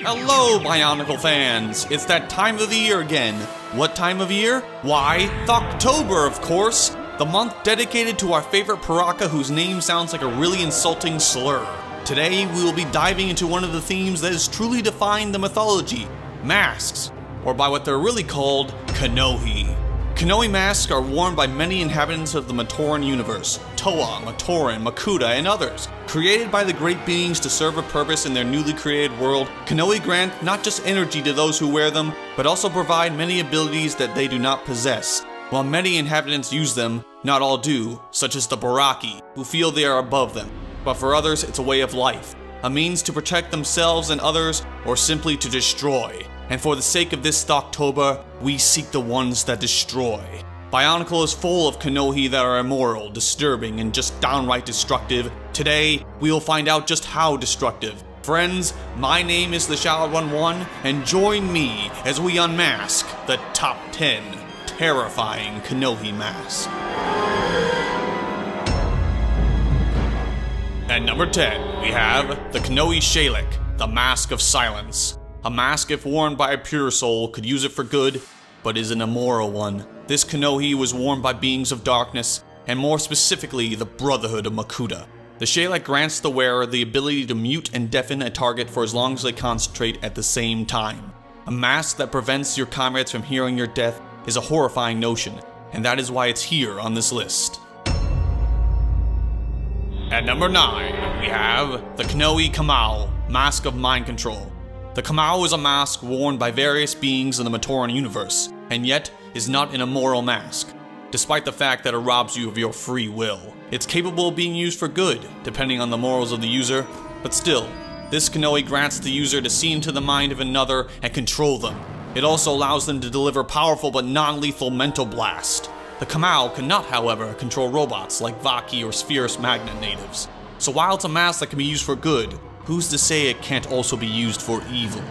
Hello, Bionicle fans! It's that time of the year again. What time of year? Why, October, of course! The month dedicated to our favorite Piraka whose name sounds like a really insulting slur. Today, we will be diving into one of the themes that has truly defined the mythology masks, or by what they're really called, Kanohi. Kanohi masks are worn by many inhabitants of the Matoran universe Toa, Matoran, Makuta, and others. Created by the great beings to serve a purpose in their newly created world, Kanohi grant not just energy to those who wear them, but also provide many abilities that they do not possess. While many inhabitants use them, not all do, such as the Barraki, who feel they are above them. But for others, it's a way of life, a means to protect themselves and others, or simply to destroy. And for the sake of this October, we seek the ones that destroy. Bionicle is full of Kanohi that are immoral, disturbing, and just downright destructive. Today, we will find out just how destructive. Friends, my name is the Shadow 11, and join me as we unmask the top 10 terrifying Kanohi masks. At number 10, we have the Kanohi Shelek, the Mask of Silence. A mask, if worn by a pure soul, could use it for good, but is an immoral one. This Kanohi was worn by beings of darkness, and more specifically, the Brotherhood of Makuta. The Shelek grants the wearer the ability to mute and deafen a target for as long as they concentrate at the same time. A mask that prevents your comrades from hearing your death is a horrifying notion, and that is why it's here on this list. At number 9, we have the Kanohi Komau, Mask of Mind Control. The Komau is a mask worn by various beings in the Matoran universe, and yet is not an immoral mask, despite the fact that it robs you of your free will. It's capable of being used for good, depending on the morals of the user, but still, this Kanohi grants the user to see into the mind of another and control them. It also allows them to deliver powerful but non-lethal mental blast. The Komau cannot, however, control robots like Vahki or Spherus Magna natives. So while it's a mask that can be used for good, who's to say it can't also be used for evil?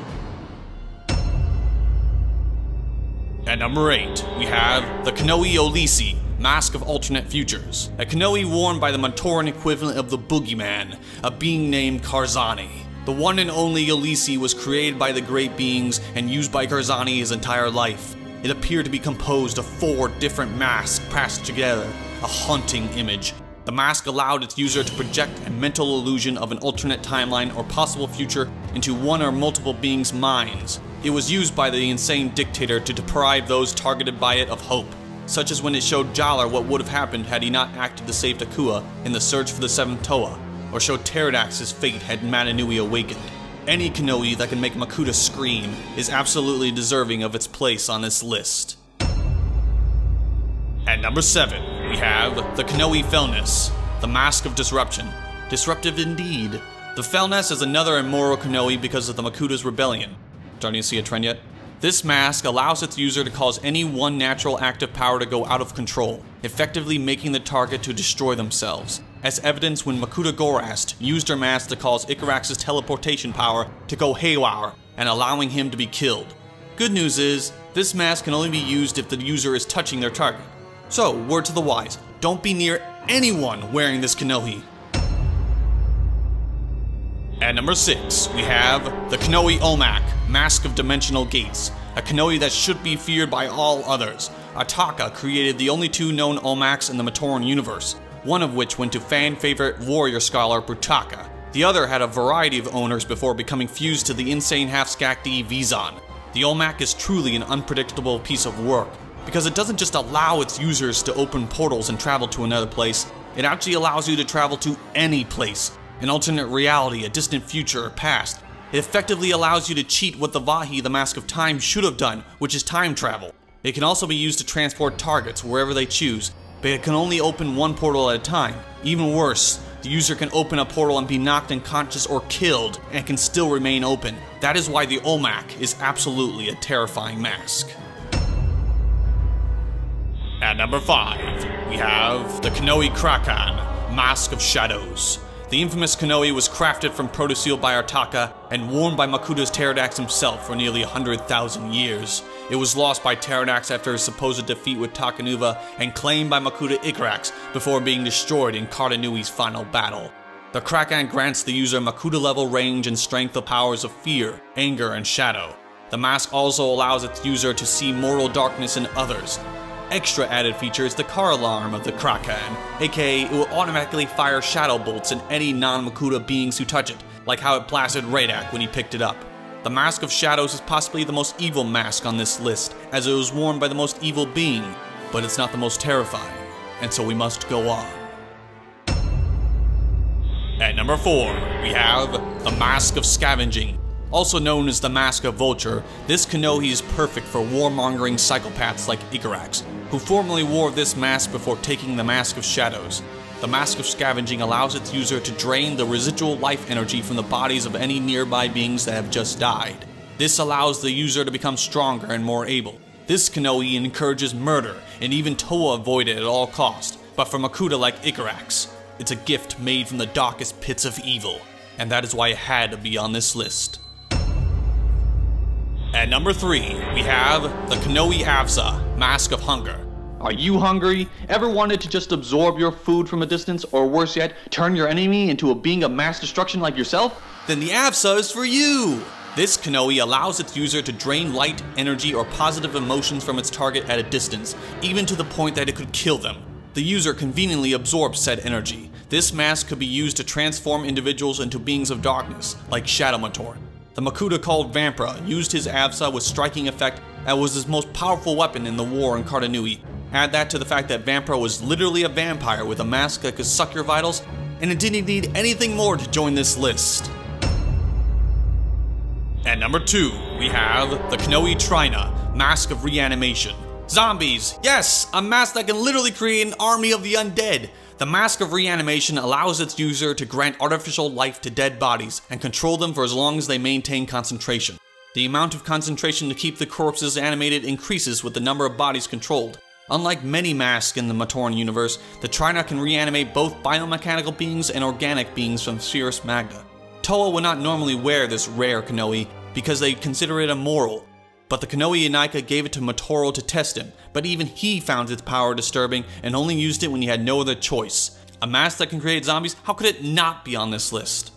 At number 8, we have the Kanohi Olisi, Mask of Alternate Futures. A Kanohi worn by the Matoran equivalent of the Boogeyman, a being named Karzahni. The one and only Olisi was created by the Great Beings and used by Karzahni his entire life. It appeared to be composed of four different masks passed together, a haunting image the mask allowed its user to project a mental illusion of an alternate timeline or possible future into one or multiple beings' minds. It was used by the insane dictator to deprive those targeted by it of hope, such as when it showed Jaller what would have happened had he not acted to save Takua in the search for the Seventh Toa, or showed Teridax's fate had Mata Nui awakened. Any Kanohi that can make Makuta scream is absolutely deserving of its place on this list. At number 7, we have the Kanohi Felnas, the Mask of Disruption. Disruptive indeed. The Felnas is another immoral Kanohi because of the Makuta's rebellion. Starting to see a trend yet? This mask allows its user to cause any one natural active power to go out of control, effectively making the target to destroy themselves, as evidenced when Makuta Gorast used her mask to cause Icarax's teleportation power to go haywire and allowing him to be killed. Good news is, this mask can only be used if the user is touching their target. So, word to the wise, don't be near anyone wearing this Kanohi. At number 6, we have the Kanohi Olmak, Mask of Dimensional Gates, a Kanohi that should be feared by all others. Artakha created the only two known Olmaks in the Matoran universe, one of which went to fan favorite warrior scholar Brutaka. The other had a variety of owners before becoming fused to the insane half-skakdi Vezon. The Olmak is truly an unpredictable piece of work, because it doesn't just allow its users to open portals and travel to another place, it actually allows you to travel to any place, an alternate reality, a distant future, or past. It effectively allows you to cheat what the Vahi, the Mask of Time, should have done, which is time travel. It can also be used to transport targets wherever they choose, but it can only open one portal at a time. Even worse, the user can open a portal and be knocked unconscious or killed, and can still remain open. That is why the Olmak is absolutely a terrifying mask. At number 5, we have the Kanohi Kraahkan, Mask of Shadows. The infamous Kanohi was crafted from protosteel by Artakha and worn by Makuta's Teridax himself for nearly 100,000 years. It was lost by Teridax after his supposed defeat with Takanuva and claimed by Makuta Icarax before being destroyed in Karda Nui's final battle. The Kraahkan grants the user Makuta level range and strength of powers of fear, anger, and shadow. The mask also allows its user to see mortal darkness in others. Extra added feature is the car alarm of the Kraahkan, aka it will automatically fire shadow bolts at any non-Makuta beings who touch it, like how it blasted Radak when he picked it up. The Mask of Shadows is possibly the most evil mask on this list, as it was worn by the most evil being, but it's not the most terrifying, and so we must go on. At number 4, we have the Mask of Scavenging. Also known as the Mask of Vulture, this Kanohi is perfect for warmongering psychopaths like Icarax, who formerly wore this mask before taking the Mask of Shadows. The Mask of Scavenging allows its user to drain the residual life energy from the bodies of any nearby beings that have just died. This allows the user to become stronger and more able. This Kanohi encourages murder, and even Toa avoid it at all cost, but for Makuta like Icarax, it's a gift made from the darkest pits of evil, and that is why it had to be on this list. At number 3, we have the Kanohi Avsa, Mask of Hunger. Are you hungry? Ever wanted to just absorb your food from a distance, or worse yet, turn your enemy into a being of mass destruction like yourself? Then the Avsa is for you! This Kanohi allows its user to drain light, energy, or positive emotions from its target at a distance, even to the point that it could kill them. The user conveniently absorbs said energy. This mask could be used to transform individuals into beings of darkness, like Shadow Matoran. The Makuta called Vamprah used his Avsa with striking effect and was his most powerful weapon in the war in Karda Nui, Add that to the fact that Vamprah was literally a vampire with a mask that could suck your vitals, and it didn't need anything more to join this list. At number 2, we have the Kanohi Tryna, Mask of Reanimation. Zombies! Yes! A mask that can literally create an army of the undead! The Mask of Reanimation allows its user to grant artificial life to dead bodies and control them for as long as they maintain concentration. The amount of concentration to keep the corpses animated increases with the number of bodies controlled, Unlike many masks in the Matoran universe, the Tryna can reanimate both biomechanical beings and organic beings from Spherus Magna. Toa would not normally wear this rare Kanohi because they consider it immoral, but the Kanohi Ignika gave it to Matoro to test him, but even he found its power disturbing and only used it when he had no other choice. A mask that can create zombies, how could it not be on this list?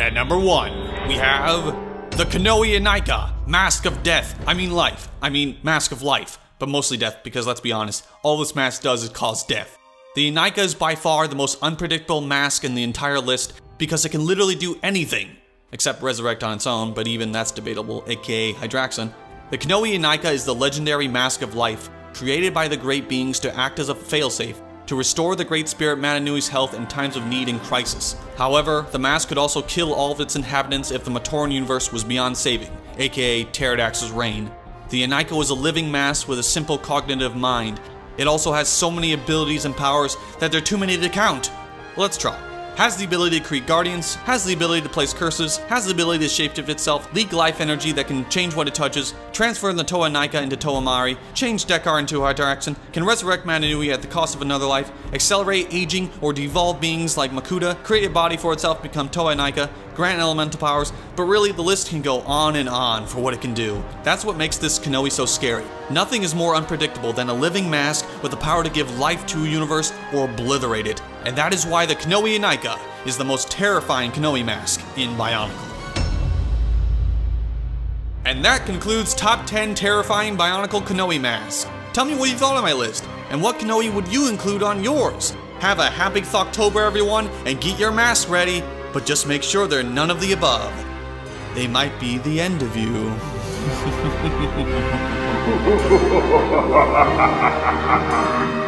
At number 1, we have the Kanohi Ignika, Mask of Death. I mean life. I mean Mask of Life. But mostly death, because let's be honest, all this mask does is cause death. The Ignika is by far the most unpredictable mask in the entire list because it can literally do anything, except resurrect on its own, but even that's debatable, aka Hydraxon. The Kanohi Ignika is the legendary Mask of Life, created by the Great Beings to act as a failsafe to restore the Great Spirit Mata Nui's health in times of need and crisis. However, the mask could also kill all of its inhabitants if the Matoran universe was beyond saving, aka Teridax's reign. The Ignika was a living mask with a simple cognitive mind. It also has so many abilities and powers that there are too many to count. Let's try has the ability to create guardians, has the ability to place curses, has the ability to shapeshift itself, leak life energy that can change what it touches, transfer the Toa Nika into Toa Mahri, change Dekar into Hydraxon, can resurrect Mata Nui at the cost of another life, accelerate aging or devolve beings like Makuta, create a body for itself, become Toa Nika, grant elemental powers, but really the list can go on and on for what it can do. That's what makes this Kanohi so scary. Nothing is more unpredictable than a living mask with the power to give life to a universe or obliterate it. And that is why the Kanohi Ignika is the most terrifying Kanohi mask in Bionicle. And that concludes top 10 terrifying Bionicle Kanohi masks. Tell me what you thought of my list, and what Kanohi would you include on yours? Have a happy October, everyone, and get your mask ready, but just make sure they're none of the above. They might be the end of you.